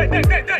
hey, hey, hey, hey.